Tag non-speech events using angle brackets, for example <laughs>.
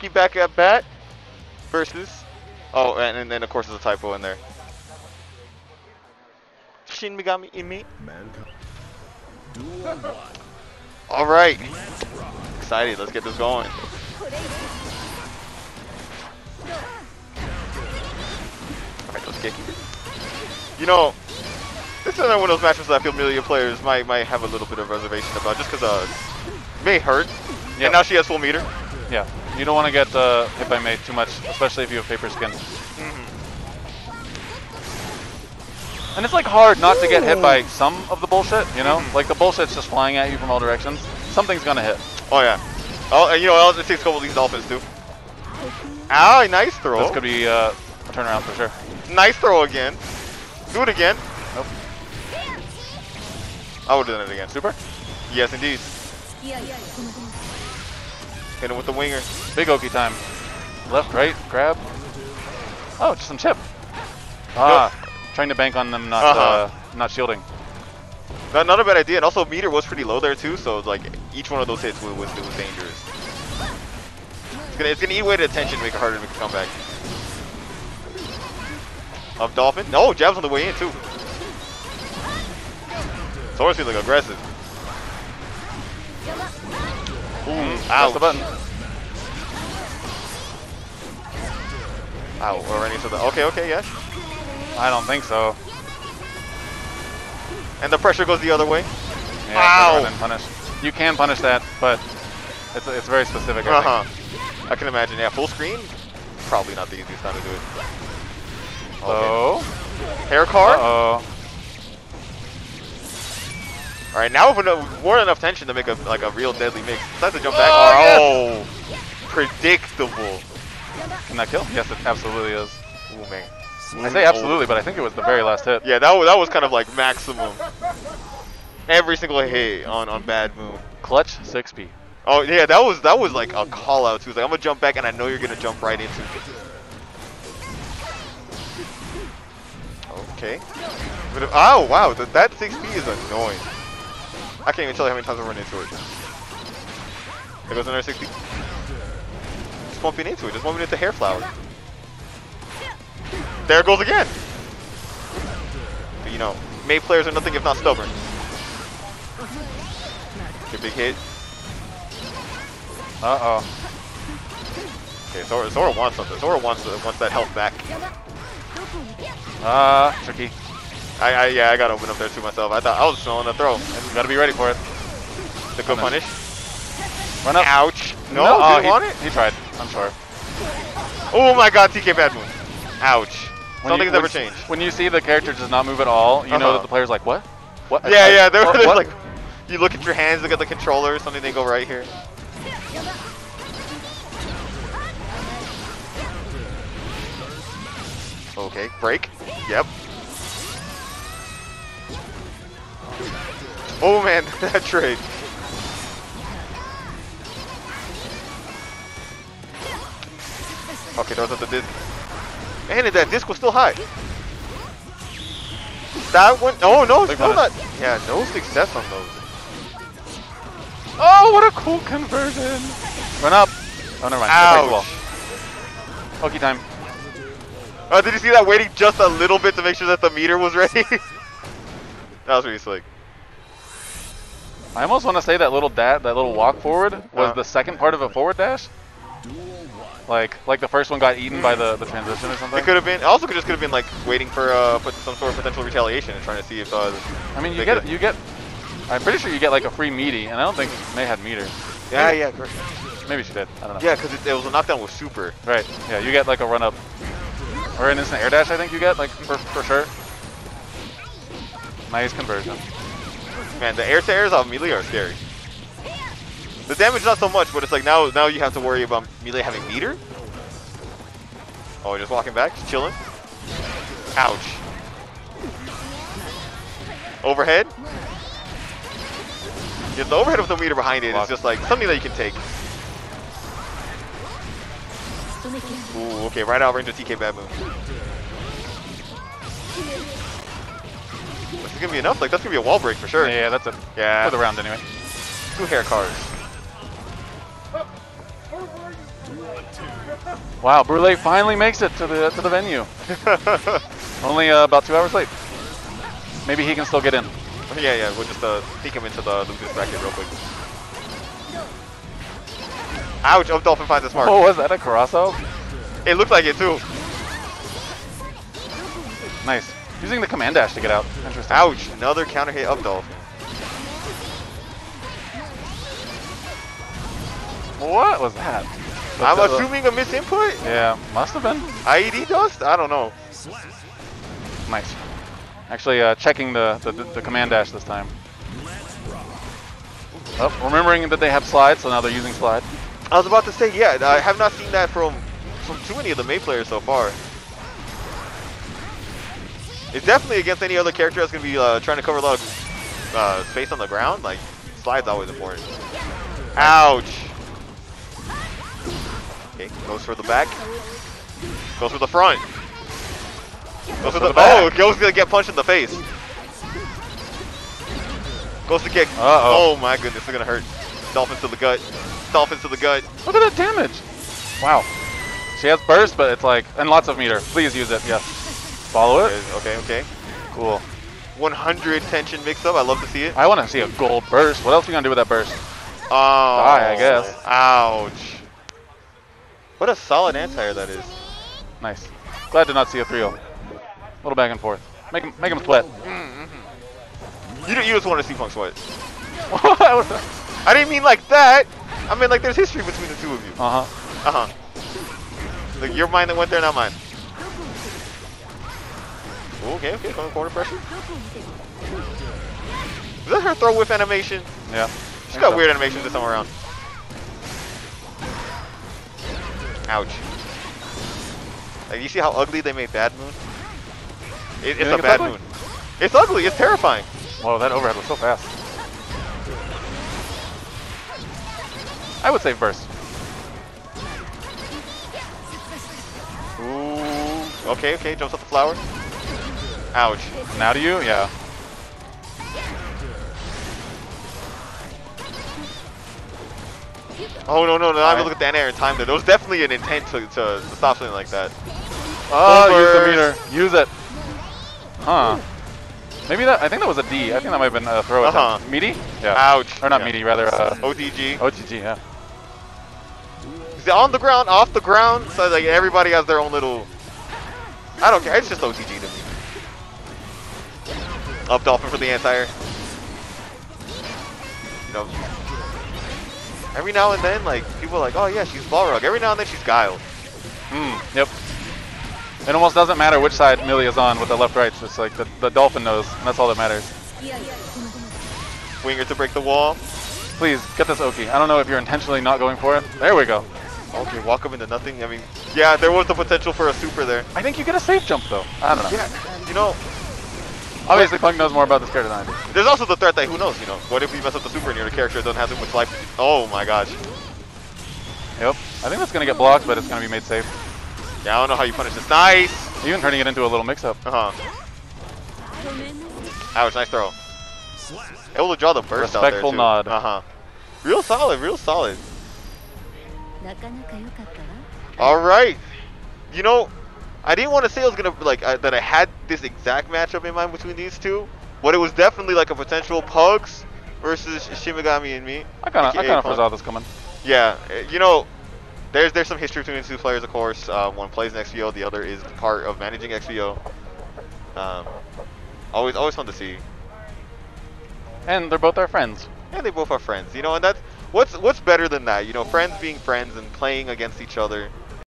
Keep back at bat versus. Oh, and, and then of course there's a typo in there. Shin Megami Imi. Mankind. Duel one. All right. Excited. Let's get this going. All right, let's kick it. You know, this is another one of those matches that I feel Millia players might might have a little bit of reservation about, just because uh, May hurt, Yeah. and now she has full meter. Yeah. You don't want to get uh, hit by May too much, especially if you have paper skin. And it's like hard not to get hit by some of the bullshit, you know? Like the bullshit's just flying at you from all directions. Something's gonna hit. Oh yeah. Oh, and you know, it takes a couple of these dolphins too. Ow, nice throw. This could be uh, a turnaround for sure. Nice throw again. Do it again. Nope. I would have done it again. Super. Yes, indeed. Hit him with the winger. Big Oki time. Left, right, grab. Oh, just some chip. Ah, trying to bank on them not Uh-huh. uh, not shielding. Not, not a bad idea. And also, meter was pretty low there too, so like each one of those hits was, was, was dangerous. It's gonna, it's gonna eat away the attention, make it harder to make a comeback. Up Dolphin. No, jabs on the way in too. Sora's feeling aggressive. Boom. Press the button. Ow, we're running into the. Okay, okay, yes. I don't think so. And the pressure goes the other way. Yeah, Ow. and punish. You can punish that, but it's it's very specific. I Uh think. huh. I can imagine. Yeah, full screen. Probably not the easiest time to do it. So, Hair card. uh oh. All right, now with enough, more than enough tension to make a like a real deadly mix. Decide to jump back. Oh, Oh, predictable. Can that kill? Yes, it absolutely is. Ooh, man. I say absolutely, but I think it was the very last hit. Yeah, that was that was kind of like maximum. Every single hit on on Bad Moon. Clutch 6P. Oh yeah, that was that was like a call out too. It's like I'm gonna jump back, and I know you're gonna jump right into. it. Okay. But if, oh wow, that that 6P is annoying. I can't even tell you how many times I've run into it. There goes another 6P. Just bumping into it. Just bumping into hair flower. There it goes again. But, you know, May players are nothing if not stubborn. Okay, big hit. Uh oh. Okay, Sora, Sora wants something. Sora wants wants that health back. Ah, tricky. I, I yeah, I gotta open up there too myself. I thought I was throwing the throw. You gotta be ready for it. The good Punish. Run up. Ouch. No, oh, didn't he, want it. he tried. I'm sure. Oh my God, TK bad moon. Ouch. When Something's you, when, changed. When you see the character does not move at all, you know Uh-huh. that the player's like, what? What? Yeah, I- yeah. They're, what- <laughs> they're what? like, you look at your hands, look at the controller, something they go right here. Okay, break. Yep. Oh man, <laughs> that trade. Okay, that was at the disc. Man, and that disc was still high. That one, oh no, Big still not. Yeah, no success on those. Oh, what a cool conversion! Run up. Oh, never mind. Ouch. Pokey time. Oh, did you see that waiting just a little bit to make sure that the meter was ready? <laughs> that was really slick. I almost want to say that little dat, that little walk forward, was Uh. the second part of a forward dash. Like, like the first one got eaten by the, the transition or something. It could have been. Also, could just could have been like waiting for uh, put some sort of potential retaliation and trying to see if. Uh, I mean, you get, could've- you get. I'm pretty sure you get like a free meaty, and I don't think May had meter. yeah, yeah, correct. Maybe she did. I don't know. Yeah, because it, it was a knockdown with super. Right. Yeah, you get like a run up, or an instant air dash. I think you get like for for sure. Nice conversion. Man, the air to airs on Millia are scary. The damage not so much, but it's like now now you have to worry about Millia having meter. Oh, just walking back, just chilling. Ouch. Overhead. Yeah, the overhead with the meter behind it is just like something that you can take. Ooh, okay, right out range of TK bad moon. This is gonna be enough. Like that's gonna be a wall break for sure. Yeah, yeah, that's it. Yeah. For the round anyway. Two hair cards. <laughs> Wow, Brule finally makes it to the to the venue. <laughs> Only uh, about two hours late. Maybe he can still get in. yeah, yeah. We'll just uh, sneak him into the losers bracket real quick. Ouch! Up Dolphin finds a smart. Oh, was that a Carasso? It looks like it too. Using the command dash to get out. Interesting. Ouch! Another counter hit up Dolphin. What was that? I'm a- assuming a misinput. Yeah, must have been. IED dust? I don't know. Nice. Actually, uh, checking the, the, the command dash this time. Oh, remembering that they have slide, so now they're using slide. I was about to say, yeah, I have not seen that from from too many of the May players so far. It's definitely against any other character that's going to be uh, trying to cover a lot of uh, space on the ground. Like, slide's always important. Ouch! Okay, goes for the back. Goes for the front. Goes for the, the back. oh, goes to get punched in the face. Goes to kick. Uh-oh. Oh my goodness, this is gonna hurt. Dolphins to the gut. Dolphins to the gut. Look at that damage! Wow. She has burst, but it's like, and lots of meter. Please use it, yes. Follow it. Okay, okay. Cool. 100 tension mix up. I love to see it. I want to see a gold burst. What else are you going to do with that burst? Oh, Die, I guess. Ouch. What a solid anti-air that is. Nice. Glad to not see a 3-0. A little back and forth. Make him, make him sweat. You, don't- you just want to see Funk sweat. <laughs> I didn't mean like that. I mean like there's history between the two of you. Uh-huh. Uh-huh. Like your mind that went there, not mine. Okay, okay, going corner pressure. Is that her throw whiff animation? Yeah. She's got weird animations this time around. Ouch. Like, you see how ugly they made Bad Moon? It, it's a bad moon. It's ugly. It's terrifying. Whoa, that overhead was so fast. I would say burst. Ooh. Okay, okay. Jumps up the flower. Ouch. Now to you? Yeah. Oh, no, no, no. I haven't looked at the air in time there. There was definitely an intent to, to, to stop something like that. Oh, use the meter. Use it. Huh. Maybe that, I think that was a D. I think that might have been a throw Uh-huh. attempt. Meaty? Yeah. Ouch. Or not Yeah. meaty, rather, uh, OTG. OTG, yeah. Is it on the ground, off the ground? So, like, everybody has their own little... I don't care. It's just OTG to me. Up Dolphin for the anti-air. You know, every now and then, like, people are like, oh, yeah, she's Balrog. Every now and then, she's Guile. Hmm, yep. It almost doesn't matter which side Millie is on with the left right. It's like the, the dolphin knows, and that's all that matters. Winger to break the wall. Please, get this Oki. I don't know if you're intentionally not going for it. There we go. Okay, walk up into nothing. I mean, yeah, there was the potential for a super there. I think you get a safe jump, though. I don't know. Yeah, you know, Obviously, Punk knows more about this character than I do. There's also the threat that who knows, you know, what if we mess up the super and your character doesn't have too much life? Oh my gosh. Yep. I think that's going to get blocked, but it's going to be made safe. Yeah, I don't know how you punish this. Nice! Even turning it into a little mix-up. Uh-huh. Ouch, nice throw. Able to draw the burst Respectful out there, nod. Uh-huh. Real solid, real solid. All right. You know, I didn't want to say I was gonna like I, that I had this exact matchup in mind between these two, but it was definitely like a potential Pugs versus Shimigami and me. I kind of I kind of foresaw this coming. Yeah, uh, you know, there's there's some history between the two players, of course. Uh, one plays in XVO, the other is part of managing XVO. Um, always always fun to see. And they're both our friends. And they both are friends, you know, and that's what's what's better than that, you know, friends being friends and playing against each other.